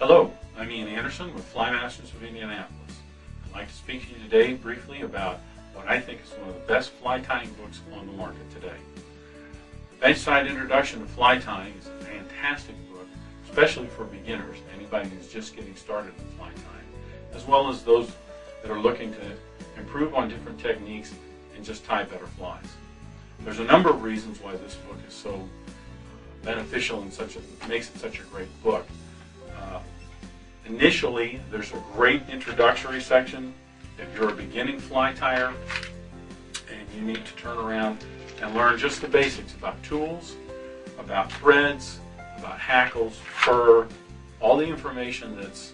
Hello, I'm Ian Anderson with Fly Masters of Indianapolis. I'd like to speak to you today briefly about what I think is one of the best fly tying books on the market today. Benchside Introduction to Fly Tying is a fantastic book, especially for beginners, anybody who's just getting started in fly tying, as well as those that are looking to improve on different techniques and just tie better flies. There's a number of reasons why this book is so uh, beneficial and such a, makes it such a great book. Uh, initially, there's a great introductory section if you're a beginning fly tyer and you need to turn around and learn just the basics about tools, about threads, about hackles, fur, all the information that's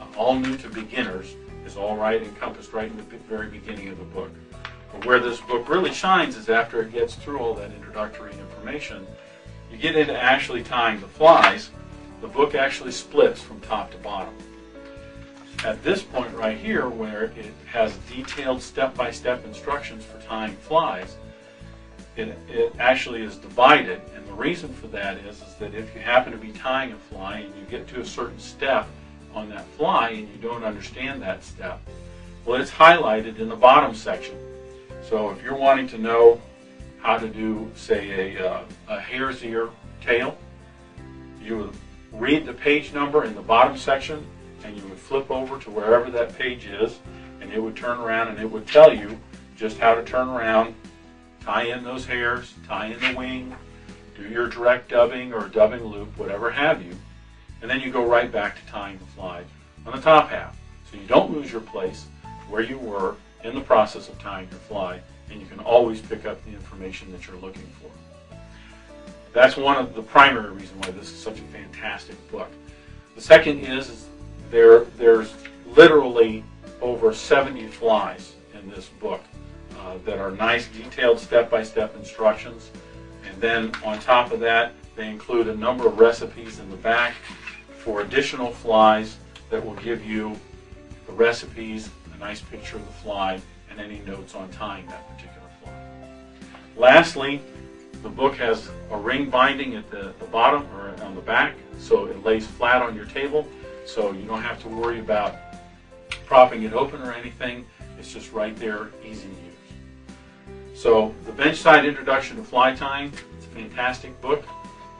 uh, all new to beginners is all right encompassed right in the very beginning of the book. But where this book really shines is after it gets through all that introductory information, you get into actually tying the flies, the book actually splits from top to bottom. At this point right here, where it has detailed step-by-step instructions for tying flies, it, it actually is divided, and the reason for that is, is that if you happen to be tying a fly and you get to a certain step on that fly and you don't understand that step, well, it's highlighted in the bottom section. So if you're wanting to know how to do, say, a, uh, a hare's ear tail, read the page number in the bottom section and you would flip over to wherever that page is and it would turn around and it would tell you just how to turn around, tie in those hairs, tie in the wing, do your direct dubbing or dubbing loop, whatever have you, and then you go right back to tying the fly on the top half. So you don't lose your place where you were in the process of tying your fly and you can always pick up the information that you're looking for. That's one of the primary reasons why this is such a fantastic book. The second is, is there, there's literally over 70 flies in this book uh, that are nice detailed step-by-step -step instructions. And then on top of that, they include a number of recipes in the back for additional flies that will give you the recipes, a nice picture of the fly, and any notes on tying that particular fly. Lastly, the book has a ring binding at the, the bottom or on the back, so it lays flat on your table, so you don't have to worry about propping it open or anything. It's just right there, easy to use. So the Benchside Introduction to Fly Tying, it's a fantastic book.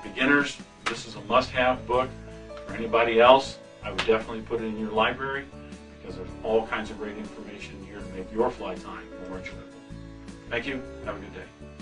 Beginners, this is a must-have book. For anybody else, I would definitely put it in your library because there's all kinds of great information here to make your fly tying more enjoyable. Thank you. Have a good day.